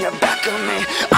You're back on me.